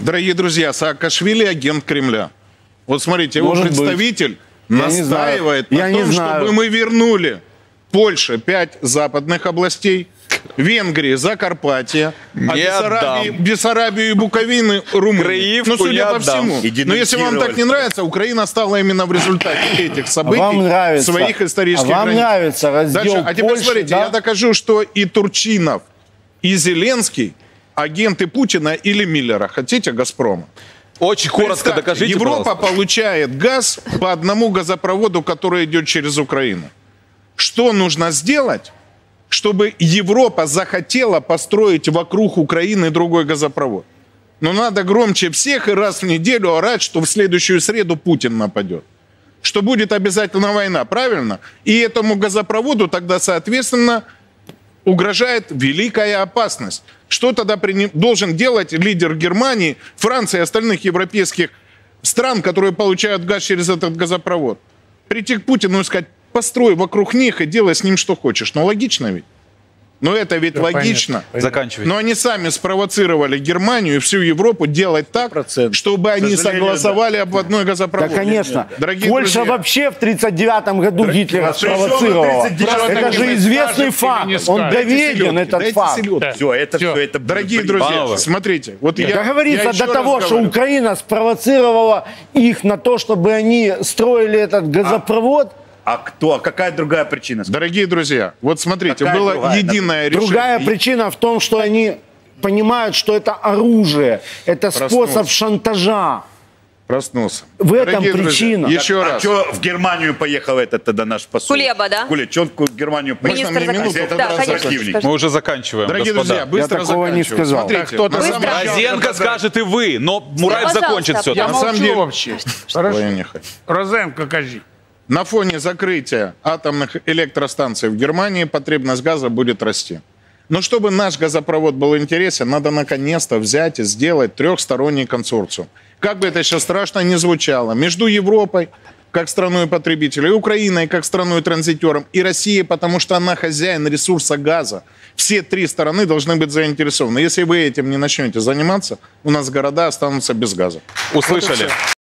Дорогие друзья, Саакашвили агент Кремля. Вот смотрите, его Может быть. представитель знаю. настаивает Я на не том, знаю. чтобы мы вернули Польше пять западных областей, Венгрии, Закарпатье, а Не Бессарабии, отдам. Бессарабию и Буковины, Румынии. Ну, судя по отдам. всему. Но если вам так не нравится, Украина стала именно в результате этих событий Вам нравится. своих исторических а вам границ. нравится раздел Дальше. А теперь Польши, смотрите, да? я докажу, что и Турчинов, и Зеленский агенты Путина или Миллера. Хотите «Газпрома»? Очень коротко Представьте, докажите, Европа пожалуйста. получает газ по одному газопроводу, который идет через Украину. Что нужно сделать, чтобы Европа захотела построить вокруг Украины другой газопровод? Но надо громче всех и раз в неделю орать, что в следующую среду Путин нападет. Что будет обязательно война, правильно? И этому газопроводу тогда, соответственно, угрожает великая опасность. Что тогда должен делать лидер Германии, Франции и остальных европейских стран, которые получают газ через этот газопровод? Прийти к Путину и сказать, построй вокруг них и делай с ним что хочешь. Ну, логично ведь. Но это ведь логично. Заканчивайте. Но они сами спровоцировали Германию и всю Европу делать так, 100%. чтобы они согласовали об одной Да, газопроводе. конечно. Дорогие Польша друзья, вообще в 1939 году Гитлера при чем спровоцировала. 39-м? Это же известный факт. Он доведен, этот дайте факт. Все, это все, это... Дорогие блин, друзья, Панове. смотрите, вот я, Как я до того, что. Украина спровоцировала их на то, чтобы они строили этот газопровод, А кто? А какая другая причина? Дорогие друзья, вот смотрите, Какая было другая? единое решение. другая причина в том, что они понимают, что это оружие, это способ Проснулся. шантажа. Проснулся. В этом Дорогие друзья, причина. еще а раз. что в Германию поехал этот тогда наш посол? Кулеба, да? Кулеба, что он в Германию поехал? Министр мне минуту? Да, раз конечно. Мы уже заканчиваем, Дорогие господа. друзья, быстро такого не сказал. Смотрите, кто-то на за- самом деле- Розенко скажет и вы, но Мураев закончит все. Я На самом деле- вообще. Хорошо. я. Розенко, кажи. На фоне закрытия атомных электростанций в Германии потребность газа будет расти. Но чтобы наш газопровод был интересен, надо наконец-то взять и сделать трехсторонний консорциум. Как бы это сейчас страшно не звучало, между Европой, как страной потребителя, и Украиной, как страной транзитером, и Россией, потому что она хозяин ресурса газа. Все три стороны должны быть заинтересованы. Если вы этим не начнете заниматься, у нас города останутся без газа. Услышали.